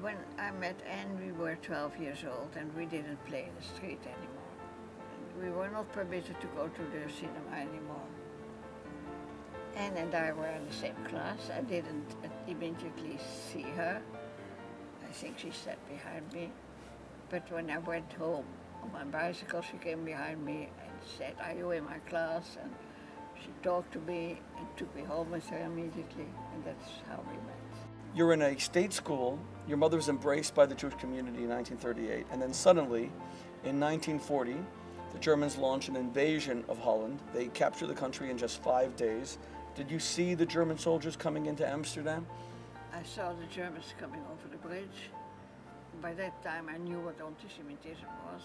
when I met Anne, we were 12 years old and we didn't play in the street anymore. And we were not permitted to go to the cinema anymore. Anne and I were in the same class. I didn't immediately see her. I think she sat behind me. But when I went home on my bicycle, she came behind me and said, are you in my class? And she talked to me and took me home with her immediately. And that's how we met. You're in a state school, your mother's embraced by the Jewish community in 1938, and then suddenly, in 1940, the Germans launch an invasion of Holland. They capture the country in just five days. Did you see the German soldiers coming into Amsterdam? I saw the Germans coming over the bridge. By that time I knew what anti-Semitism was.